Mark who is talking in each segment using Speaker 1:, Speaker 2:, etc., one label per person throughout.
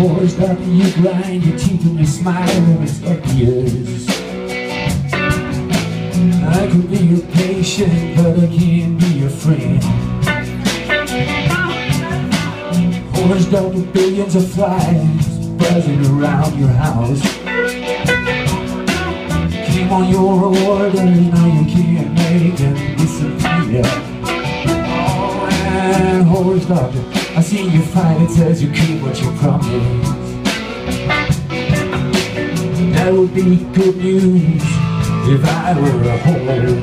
Speaker 1: Horse and you grind your teeth and you smile and it's obvious I could be your patient but I can't be your friend. Horse doctor billions of flies buzzing around your house. Came on your orders, now you can't make them disappear I see you fight, it says you keep what you promised. That would be good news if I were a horse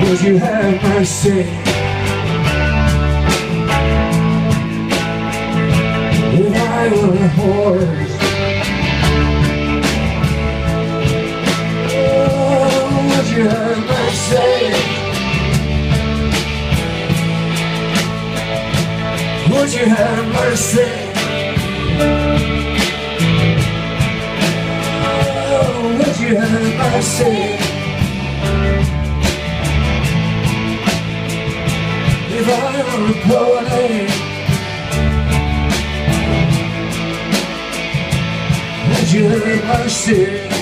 Speaker 1: Would you have mercy? If I were a horse mercy? Oh, would you have mercy? If I were a pony Would you have mercy?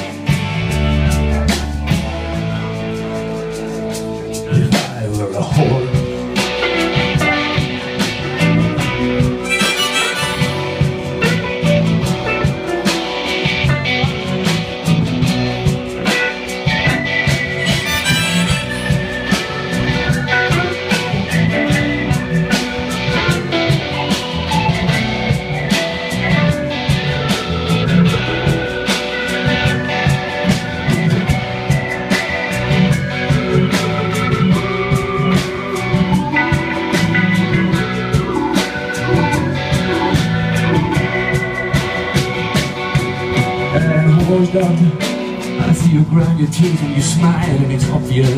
Speaker 1: I see you grind your teeth and you smile and it's obvious.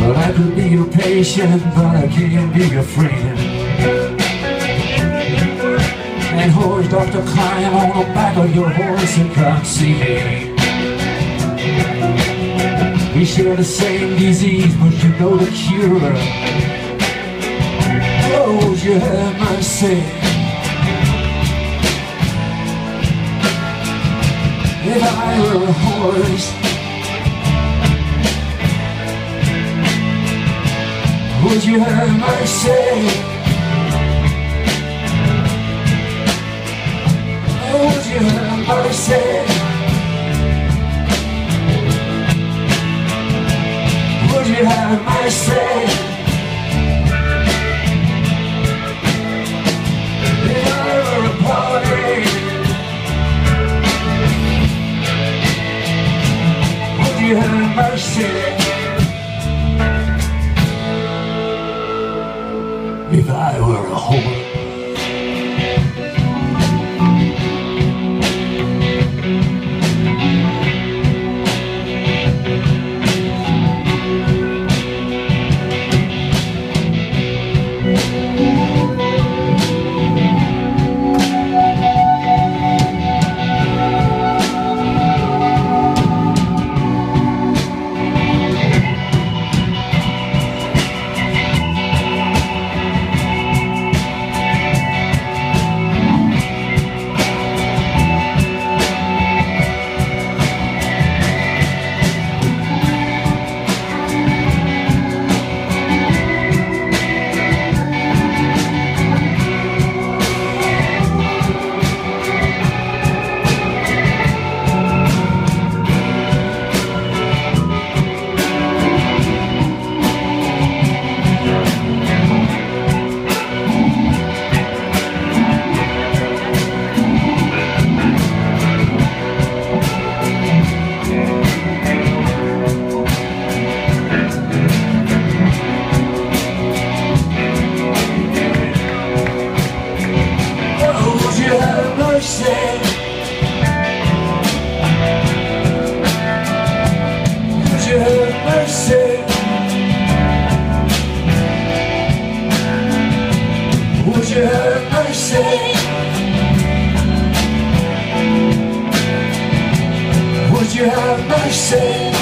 Speaker 1: But I could be your patient, but I can't be your friend. And horse doctor, climb on the back of your horse and come see me. We share the same disease, but you know the cure. Oh, you have mercy? If I were a horse Would you have mercy? Oh, would you have mercy? Would you have mercy? Mercy? If I were a horse Would you have mercy?